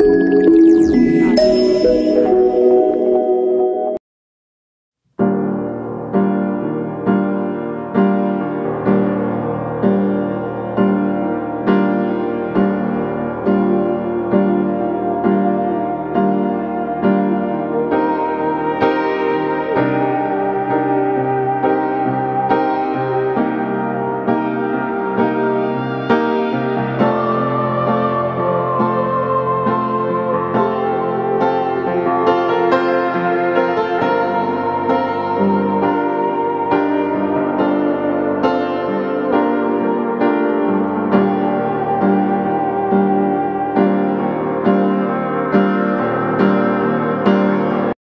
Música